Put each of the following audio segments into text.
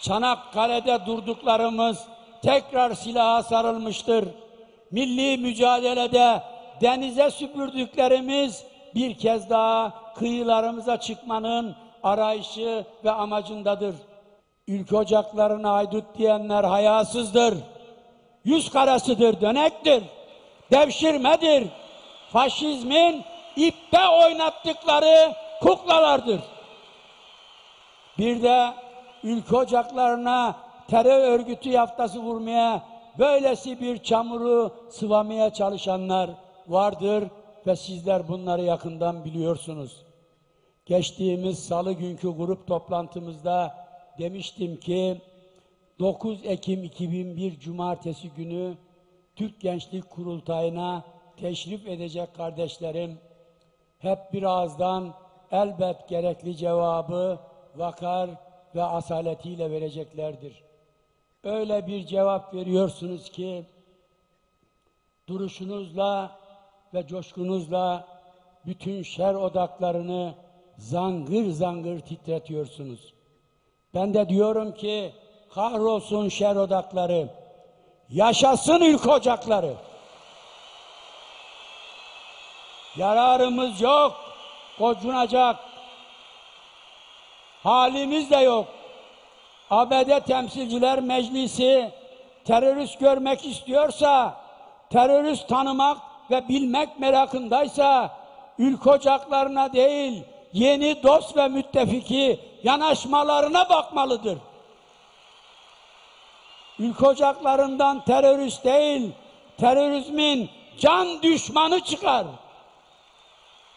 Çanakkale'de durduklarımız tekrar silaha sarılmıştır. Milli mücadelede denize süpürdüklerimiz bir kez daha kıyılarımıza çıkmanın arayışı ve amacındadır. Ülke ocaklarına haydut diyenler hayasızdır. Yüz karasıdır, dönektir, devşirmedir. Faşizmin ippe oynattıkları kuklalardır. Bir de ülke ocaklarına terör örgütü yaftası vurmaya, böylesi bir çamuru sıvamaya çalışanlar vardır ve sizler bunları yakından biliyorsunuz. Geçtiğimiz salı günkü grup toplantımızda demiştim ki 9 Ekim 2001 Cumartesi günü Türk Gençlik Kurultayı'na teşrif edecek kardeşlerim hep bir ağızdan elbet gerekli cevabı vakar ve asaletiyle vereceklerdir. Öyle bir cevap veriyorsunuz ki duruşunuzla ve coşkunuzla bütün şer odaklarını zangır zangır titretiyorsunuz. Ben de diyorum ki kahrolsun şer odakları, yaşasın ülke ocakları. Yararımız yok, gocunacak halimiz de yok. ABD Temsilciler Meclisi terörist görmek istiyorsa, terörist tanımak ve bilmek merakındaysa, ülke ocaklarına değil, yeni dost ve müttefiki yanaşmalarına bakmalıdır. Ülke ocaklarından terörist değil, terörizmin can düşmanı çıkar.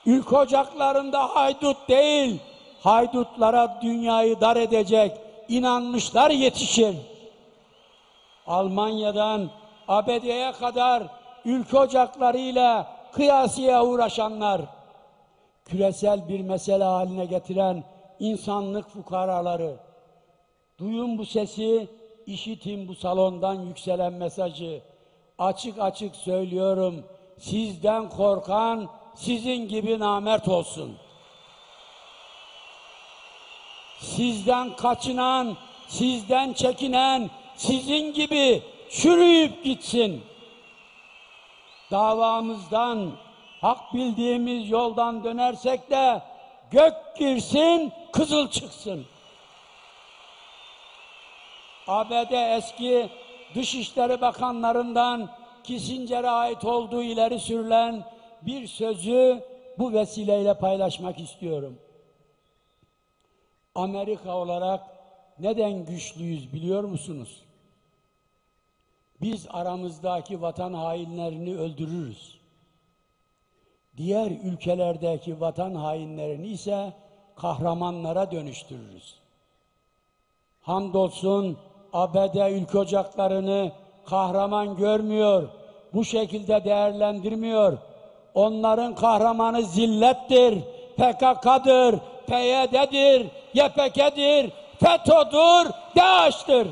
Ülke ocaklarında haydut değil, haydutlara dünyayı dar edecek inanmışlar yetişir. Almanya'dan ABD'ye kadar ülke ocaklarıyla kıyasıya uğraşanlar, küresel bir mesele haline getiren insanlık fukaraları, duyun bu sesi, işitin bu salondan yükselen mesajı, açık açık söylüyorum, sizden korkan sizin gibi namert olsun.'' Sizden kaçınan, sizden çekinen, sizin gibi çürüyüp gitsin. Davamızdan, hak bildiğimiz yoldan dönersek de gök girsin, kızıl çıksın. ABD eski Dışişleri Bakanlarından Kissinger'e ait olduğu ileri sürülen bir sözü bu vesileyle paylaşmak istiyorum. Amerika olarak neden güçlüyüz biliyor musunuz? Biz aramızdaki vatan hainlerini öldürürüz. Diğer ülkelerdeki vatan hainlerini ise kahramanlara dönüştürürüz. Hamdolsun ABD ülke ocaklarını kahraman görmüyor, bu şekilde değerlendirmiyor. Onların kahramanı zillettir, PKK'dır, PYD'dir, YPG'dir, FETÖ'dür, DAEŞ'tir.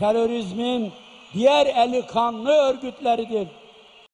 Terörizmin diğer eli kanlı örgütleridir.